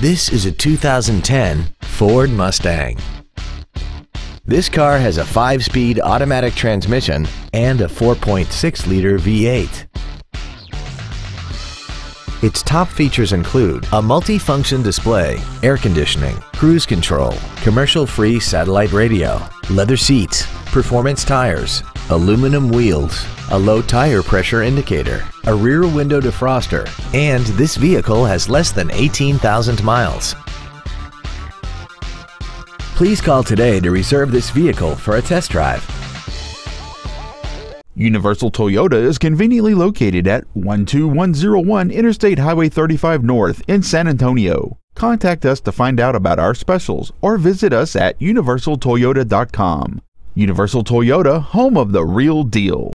This is a 2010 Ford Mustang. This car has a 5-speed automatic transmission and a 4.6-liter V8. Its top features include a multi-function display, air conditioning, cruise control, commercial-free satellite radio, leather seats, performance tires, aluminum wheels, a low tire pressure indicator, a rear window defroster, and this vehicle has less than 18,000 miles. Please call today to reserve this vehicle for a test drive. Universal Toyota is conveniently located at 12101 Interstate Highway 35 North in San Antonio. Contact us to find out about our specials or visit us at universaltoyota.com. Universal Toyota, home of the real deal.